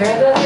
Grandpa?